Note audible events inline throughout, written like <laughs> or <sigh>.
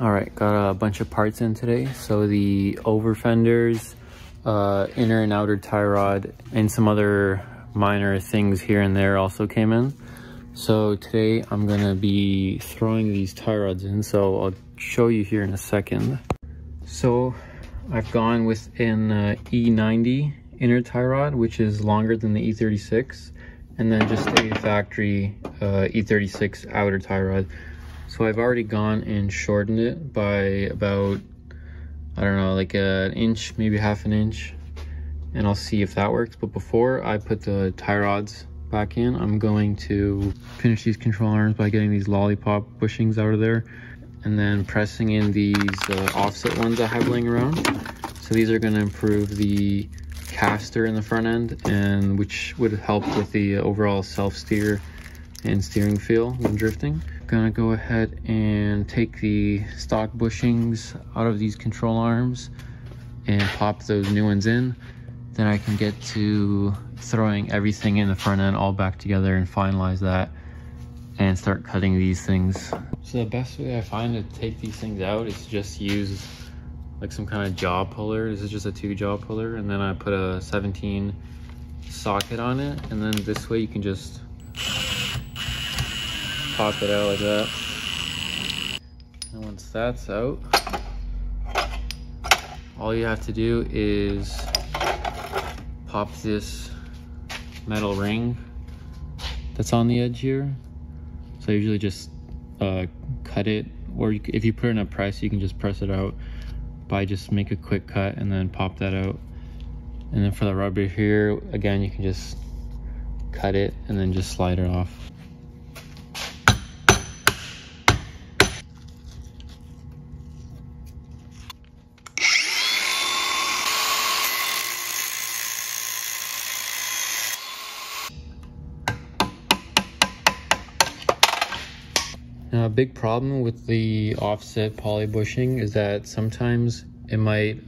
All right, got a bunch of parts in today. So the over fenders, uh, inner and outer tie rod, and some other minor things here and there also came in. So today I'm gonna be throwing these tie rods in, so I'll show you here in a second. So I've gone with an uh, E90 inner tie rod, which is longer than the E36, and then just a factory uh, E36 outer tie rod. So I've already gone and shortened it by about, I don't know, like an inch, maybe half an inch. And I'll see if that works. But before I put the tie rods back in, I'm going to finish these control arms by getting these lollipop bushings out of there. And then pressing in these uh, offset ones I have laying around. So these are gonna improve the caster in the front end and which would help with the overall self-steer and steering feel when drifting gonna go ahead and take the stock bushings out of these control arms and pop those new ones in. Then I can get to throwing everything in the front end all back together and finalize that and start cutting these things. So the best way I find to take these things out is just use like some kind of jaw puller. This is just a two jaw puller and then I put a 17 socket on it and then this way you can just pop it out like that. And once that's out, all you have to do is pop this metal ring that's on the edge here. So I usually just uh, cut it, or you, if you put it in a press, you can just press it out by just make a quick cut and then pop that out. And then for the rubber here, again, you can just cut it and then just slide it off. Now, a big problem with the offset poly bushing is that sometimes it might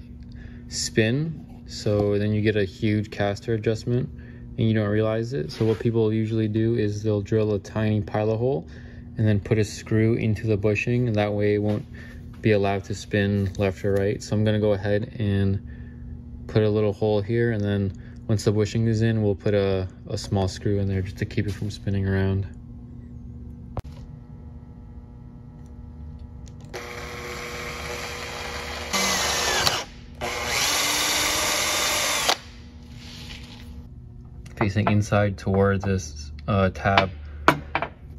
spin, so then you get a huge caster adjustment and you don't realize it. So what people usually do is they'll drill a tiny pilot hole and then put a screw into the bushing and that way it won't be allowed to spin left or right. So I'm gonna go ahead and put a little hole here and then once the bushing is in, we'll put a, a small screw in there just to keep it from spinning around. Facing inside toward this uh, tab.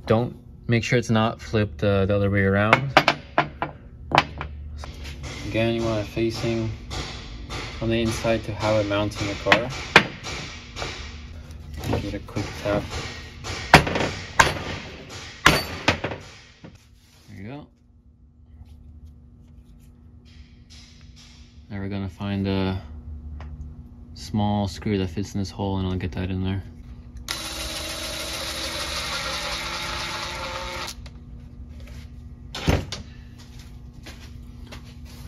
Don't make sure it's not flipped uh, the other way around. Again, you want it facing on the inside to have it mounts in the car. Give it a quick tap. There you go. Now we're gonna find a small screw that fits in this hole and I'll get that in there.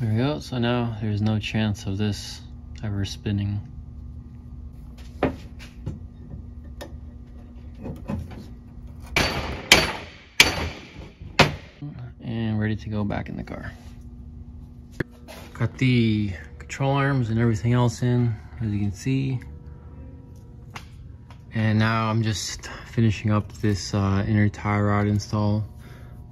There we go, so now there's no chance of this ever spinning. And ready to go back in the car. Got the control arms and everything else in as you can see. And now I'm just finishing up this uh, inner tie rod install.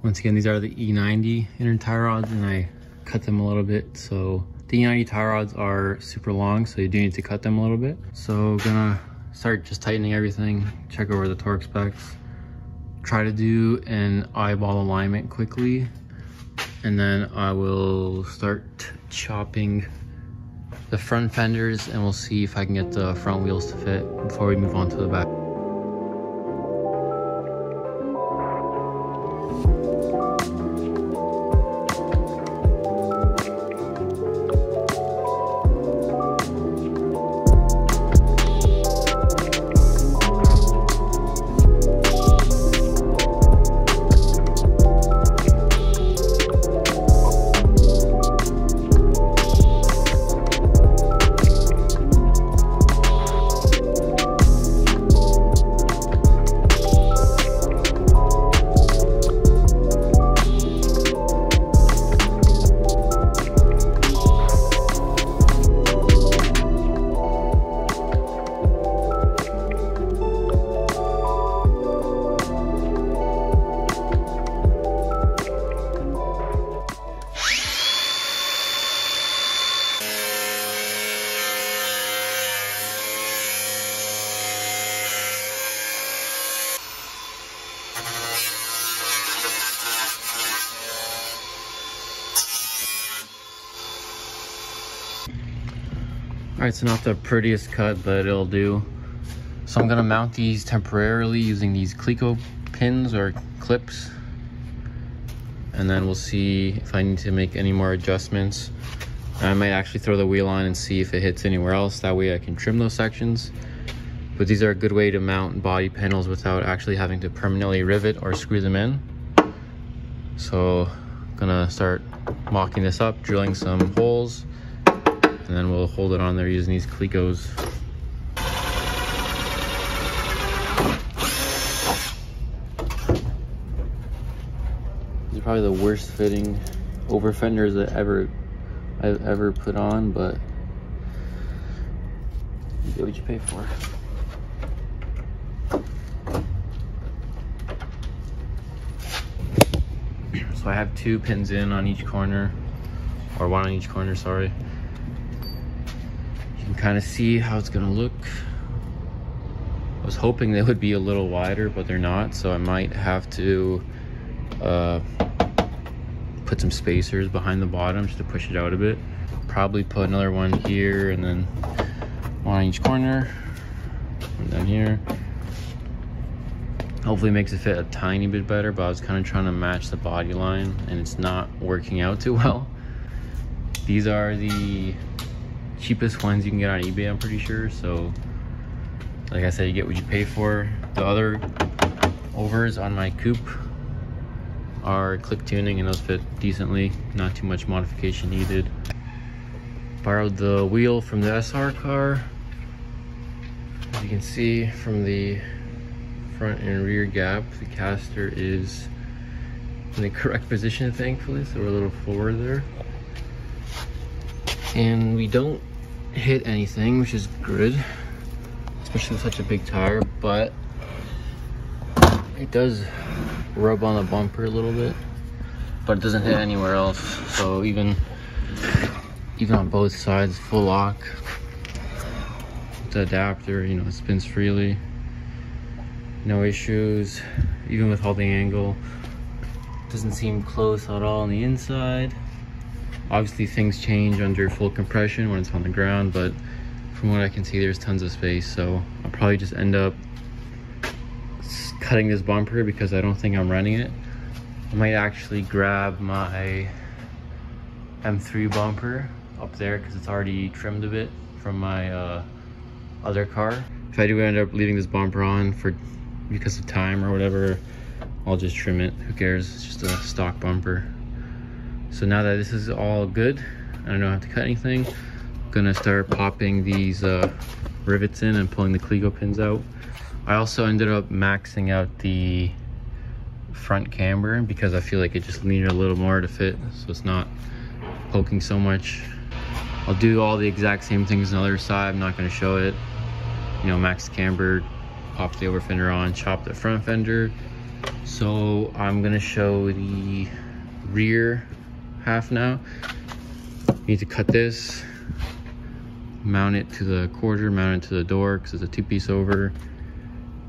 Once again, these are the E90 inner tie rods and I cut them a little bit. So the E90 tie rods are super long, so you do need to cut them a little bit. So gonna start just tightening everything, check over the torque specs, try to do an eyeball alignment quickly, and then I will start chopping the front fenders and we'll see if I can get the front wheels to fit before we move on to the back. So not the prettiest cut, but it'll do. So I'm gonna mount these temporarily using these Cleco pins or clips. And then we'll see if I need to make any more adjustments. I might actually throw the wheel on and see if it hits anywhere else. That way I can trim those sections. But these are a good way to mount body panels without actually having to permanently rivet or screw them in. So I'm gonna start mocking this up, drilling some holes, and then we'll hold it on there using these Clecos. These are probably the worst fitting over fenders that ever I've ever put on, but you get what you pay for. So I have two pins in on each corner, or one on each corner, sorry. Kind of see how it's gonna look. I was hoping they would be a little wider, but they're not, so I might have to uh, put some spacers behind the bottom just to push it out a bit. Probably put another one here and then one on each corner, and down here. Hopefully makes it fit a tiny bit better, but I was kind of trying to match the body line and it's not working out too well. These are the cheapest ones you can get on eBay, I'm pretty sure. So like I said, you get what you pay for. The other overs on my coupe are click tuning and those fit decently. Not too much modification needed. Borrowed the wheel from the SR car. As you can see from the front and rear gap. The caster is in the correct position, thankfully, so we're a little forward there. And we don't hit anything, which is good, especially with such a big tire, but it does rub on the bumper a little bit, but it doesn't hit anywhere else. So even, even on both sides, full lock, the adapter, you know, it spins freely no issues even with holding angle doesn't seem close at all on the inside obviously things change under full compression when it's on the ground but from what I can see there's tons of space so I'll probably just end up cutting this bumper because I don't think I'm running it I might actually grab my M3 bumper up there because it's already trimmed a bit from my uh, other car if I do end up leaving this bumper on for because of time or whatever, I'll just trim it. Who cares? It's just a stock bumper. So now that this is all good, I don't have to cut anything. I'm gonna start popping these uh, rivets in and pulling the Cleco pins out. I also ended up maxing out the front camber because I feel like it just needed a little more to fit so it's not poking so much. I'll do all the exact same things on the other side. I'm not gonna show it. You know, max camber, pop the over fender on, chop the front fender. So I'm gonna show the rear half now. Need to cut this, mount it to the quarter, mount it to the door because it's a two-piece over.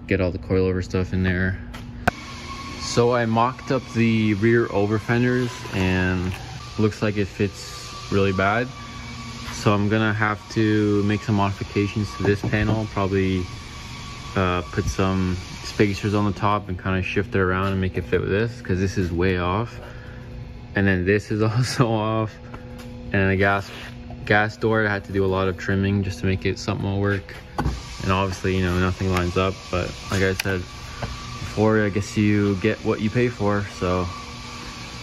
Get all the coilover stuff in there. So I mocked up the rear over fenders and looks like it fits really bad. So I'm gonna have to make some modifications to this panel, probably uh, put some spacers on the top and kind of shift it around and make it fit with this because this is way off and then this is <laughs> also off. And the gas gas door. I had to do a lot of trimming just to make it something will work. And obviously you know nothing lines up. But like I said before I guess you get what you pay for. So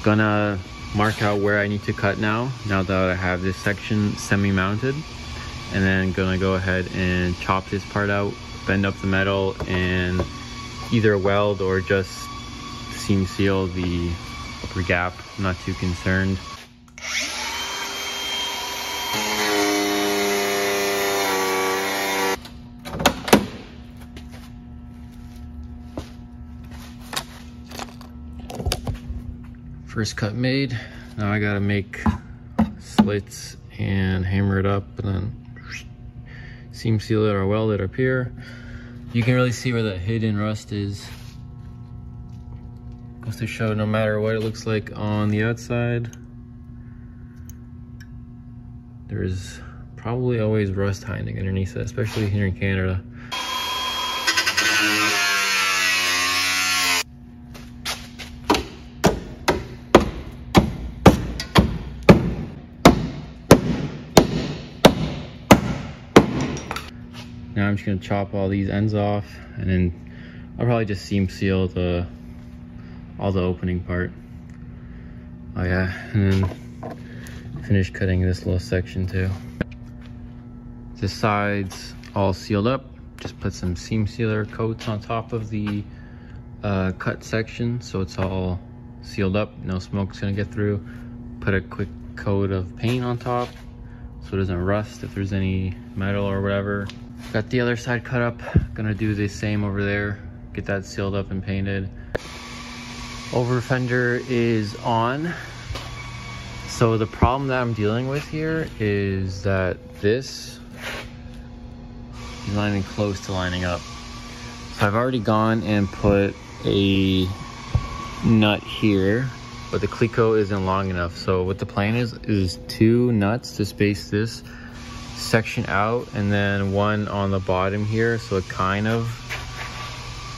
gonna mark out where I need to cut now now that I have this section semi-mounted. And then gonna go ahead and chop this part out bend up the metal and either weld or just seam seal the upper gap. I'm not too concerned. First cut made. Now I gotta make slits and hammer it up and then seam seal it or weld it up here. You can really see where that hidden rust is. Goes to show no matter what it looks like on the outside, there's probably always rust hiding underneath it, especially here in Canada. Now I'm just gonna chop all these ends off and then I'll probably just seam seal the all the opening part. Oh yeah, and then finish cutting this little section too. The sides all sealed up. Just put some seam sealer coats on top of the uh, cut section so it's all sealed up. No smoke's gonna get through. Put a quick coat of paint on top so it doesn't rust if there's any metal or whatever. Got the other side cut up. Gonna do the same over there. Get that sealed up and painted. Over fender is on. So the problem that I'm dealing with here is that this is not even close to lining up. So I've already gone and put a nut here, but the Cleco isn't long enough. So what the plan is, is two nuts to space this section out and then one on the bottom here so it kind of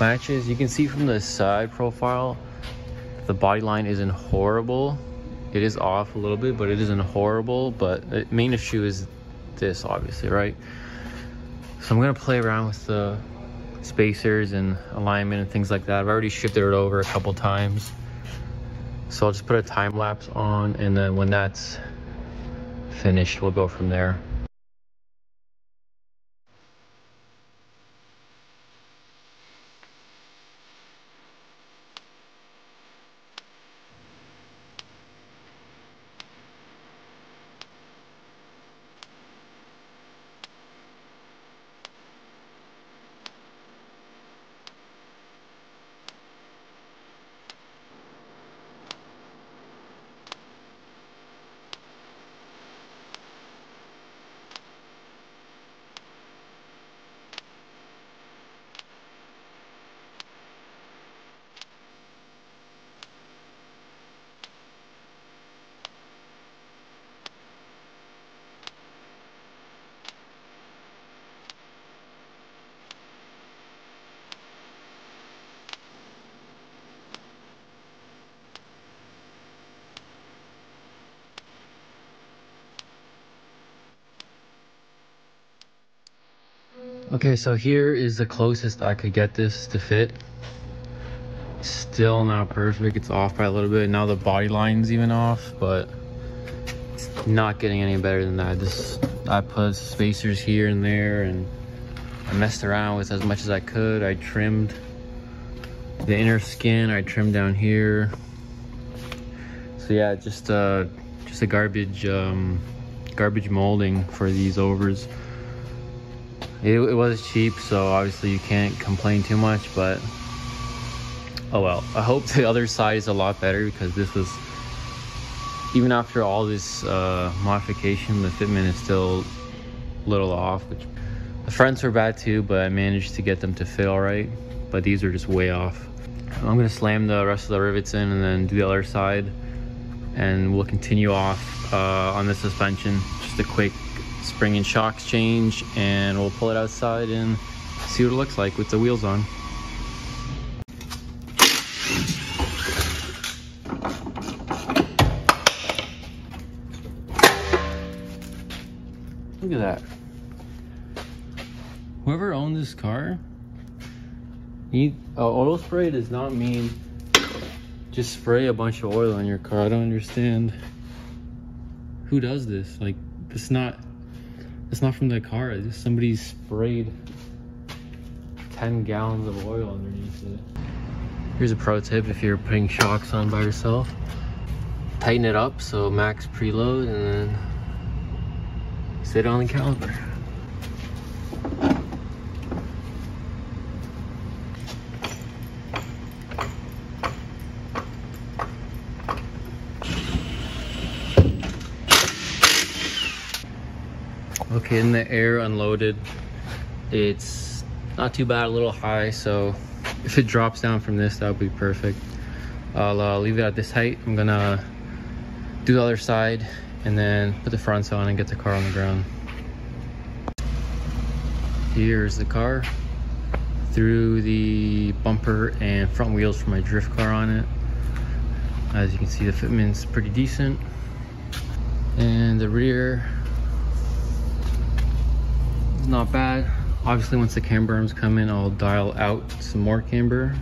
matches. You can see from the side profile the body line isn't horrible. It is off a little bit, but it isn't horrible. But the main issue is this, obviously, right? So I'm gonna play around with the spacers and alignment and things like that. I've already shifted it over a couple times. So I'll just put a time lapse on and then when that's finished, we'll go from there. Okay, so here is the closest I could get this to fit. Still not perfect, it's off by a little bit. Now the body line's even off, but it's not getting any better than that. Just I put spacers here and there and I messed around with as much as I could. I trimmed the inner skin, I trimmed down here. So yeah, just uh just a garbage um garbage molding for these overs. It, it was cheap, so obviously you can't complain too much, but oh well. I hope the other side is a lot better because this was, even after all this uh, modification, the fitment is still a little off, which the fronts were bad too, but I managed to get them to fit all right, but these are just way off. I'm gonna slam the rest of the rivets in and then do the other side and we'll continue off uh, on the suspension. Just a quick spring and shocks change and we'll pull it outside and see what it looks like with the wheels on. Look at that. Whoever owned this car, uh, oil spray does not mean just spray a bunch of oil on your car. I don't understand who does this. Like, it's not it's not from the car. It's just somebody sprayed 10 gallons of oil underneath it. Here's a pro tip if you're putting shocks on by yourself. Tighten it up so max preload and then sit on the caliper. In the air unloaded, it's not too bad, a little high, so if it drops down from this, that would be perfect. I'll uh, leave it at this height. I'm gonna do the other side and then put the fronts on and get the car on the ground. Here's the car. Threw the bumper and front wheels for my drift car on it. As you can see, the fitment's pretty decent. And the rear, not bad. Obviously, once the camber arms come in, I'll dial out some more camber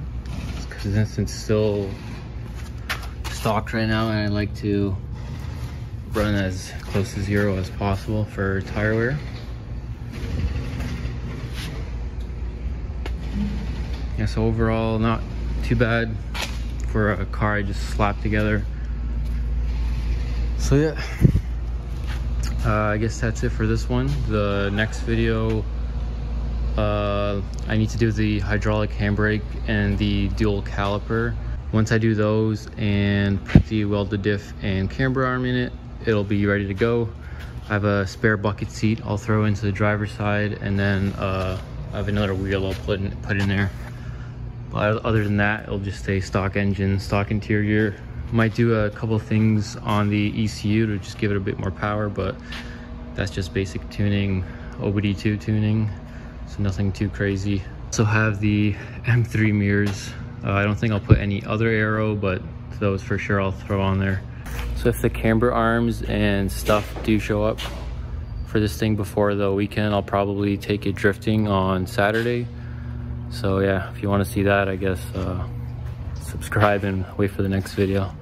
because this is still stocked right now and I like to run as close to zero as possible for tire wear. Yeah, so overall not too bad for a car I just slapped together. So yeah, uh, I guess that's it for this one. The next video, uh, I need to do the hydraulic handbrake and the dual caliper. Once I do those and put the welded diff and camber arm in it, it'll be ready to go. I have a spare bucket seat I'll throw into the driver's side and then uh, I have another wheel I'll put in, put in there. But other than that, it'll just stay stock engine, stock interior. Might do a couple things on the ECU to just give it a bit more power, but that's just basic tuning, OBD2 tuning, so nothing too crazy. Also have the M3 mirrors. Uh, I don't think I'll put any other aero, but those for sure I'll throw on there. So if the camber arms and stuff do show up for this thing before the weekend, I'll probably take it drifting on Saturday. So yeah, if you want to see that, I guess uh, subscribe and wait for the next video.